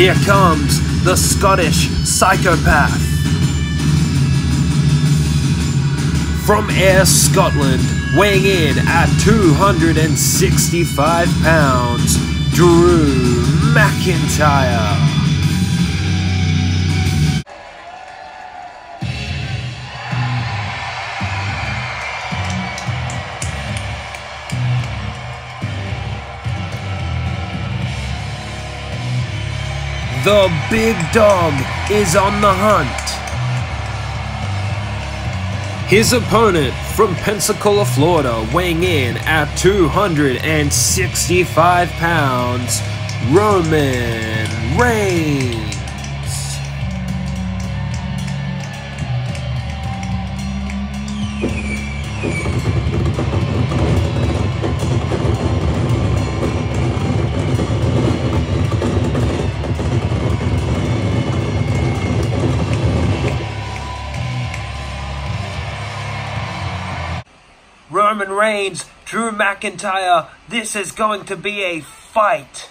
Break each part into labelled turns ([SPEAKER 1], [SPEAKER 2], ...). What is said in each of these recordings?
[SPEAKER 1] Here comes the Scottish psychopath. From Ayr Scotland, weighing in at 265 pounds, Drew McIntyre. The big dog is on the hunt. His opponent from Pensacola, Florida, weighing in at 265 pounds, Roman Reigns. Roman Reigns, Drew McIntyre. This is going to be a fight.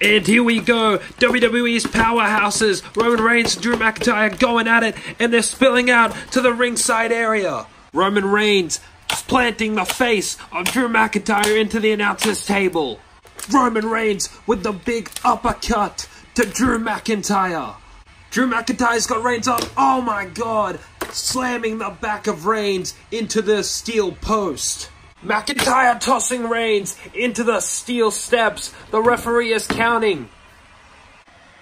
[SPEAKER 1] And here we go. WWE's powerhouses, Roman Reigns and Drew McIntyre going at it, and they're spilling out to the ringside area. Roman Reigns planting the face of Drew McIntyre into the announcer's table. Roman Reigns with the big uppercut to Drew McIntyre. Drew McIntyre's got Reigns up. Oh my god. Slamming the back of Reigns into the steel post. McIntyre tossing Reigns into the steel steps. The referee is counting.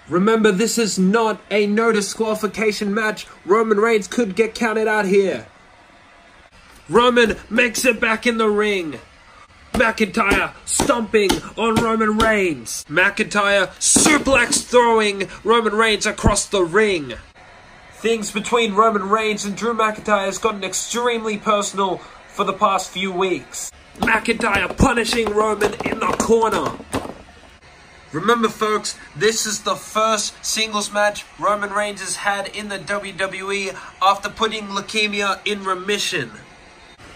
[SPEAKER 1] Remember, this is not a no disqualification match. Roman Reigns could get counted out here. Roman makes it back in the ring. McIntyre stomping on Roman Reigns. McIntyre suplex throwing Roman Reigns across the ring. Things between Roman Reigns and Drew McIntyre has gotten extremely personal for the past few weeks. McIntyre punishing Roman in the corner. Remember, folks, this is the first singles match Roman Reigns has had in the WWE after putting leukemia in remission.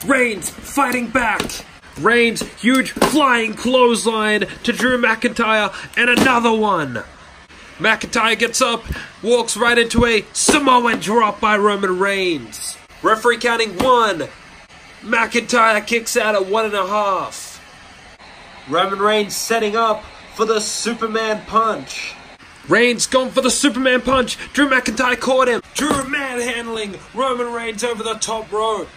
[SPEAKER 1] Reigns fighting back. Reigns, huge flying clothesline to Drew McIntyre, and another one. McIntyre gets up, walks right into a Samoan drop by Roman Reigns. Referee counting one. McIntyre kicks out at one and a half. Roman Reigns setting up for the Superman punch. Reigns going for the Superman punch. Drew McIntyre caught him. Drew manhandling Roman Reigns over the top rope.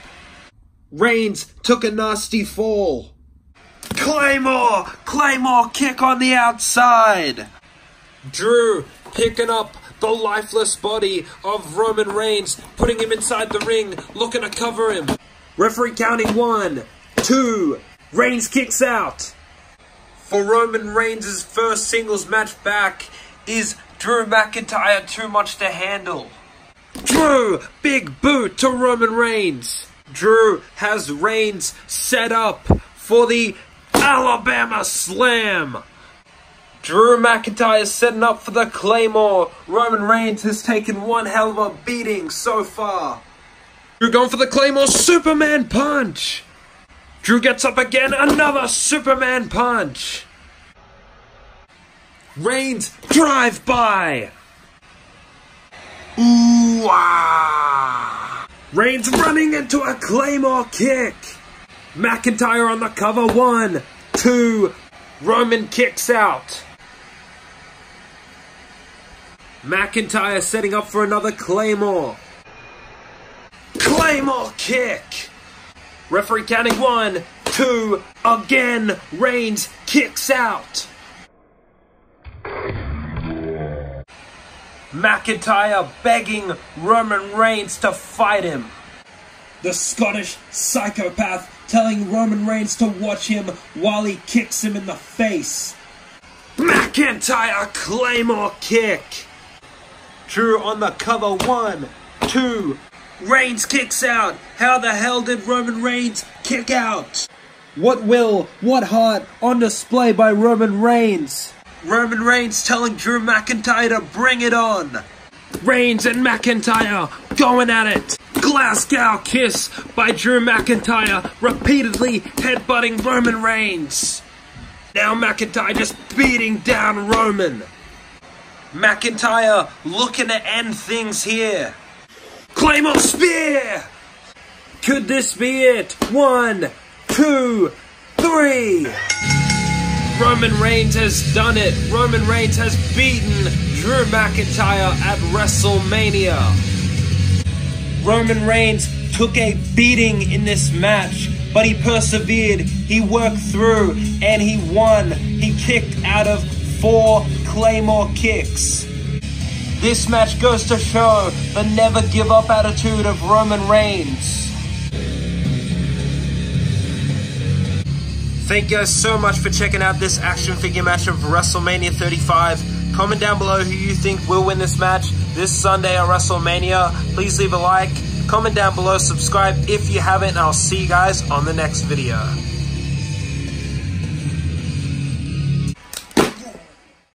[SPEAKER 1] Reigns took a nasty fall. Claymore! Claymore kick on the outside! Drew picking up the lifeless body of Roman Reigns, putting him inside the ring, looking to cover him. Referee counting one, two, Reigns kicks out. For Roman Reigns' first singles match back, is Drew McIntyre too much to handle? Drew, big boot to Roman Reigns. Drew has Reigns set up for the Alabama Slam. Drew McIntyre setting up for the Claymore. Roman Reigns has taken one hell of a beating so far. Drew going for the Claymore Superman Punch. Drew gets up again, another Superman Punch. Reigns drive by. Ooh ah. Reigns running into a Claymore kick. McIntyre on the cover. One, two. Roman kicks out. McIntyre setting up for another Claymore. Claymore kick. Referee counting one, two. Again, Reigns kicks out. McIntyre begging Roman Reigns to fight him. The Scottish psychopath telling Roman Reigns to watch him while he kicks him in the face. McIntyre Claymore kick. Drew on the cover. One, two. Reigns kicks out. How the hell did Roman Reigns kick out? What will, what heart on display by Roman Reigns? Roman Reigns telling Drew McIntyre to bring it on. Reigns and McIntyre going at it. Glasgow kiss by Drew McIntyre repeatedly headbutting Roman Reigns. Now McIntyre just beating down Roman. McIntyre looking to end things here. Claymore Spear! Could this be it? One, two, three! Roman Reigns has done it. Roman Reigns has beaten Drew McIntyre at WrestleMania. Roman Reigns took a beating in this match, but he persevered, he worked through, and he won. He kicked out of four Claymore kicks. This match goes to show the never give up attitude of Roman Reigns. Thank you guys so much for checking out this action figure match of WrestleMania 35. Comment down below who you think will win this match this Sunday at WrestleMania. Please leave a like, comment down below, subscribe if you haven't, and I'll see you guys on the next video.